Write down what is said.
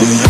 Burning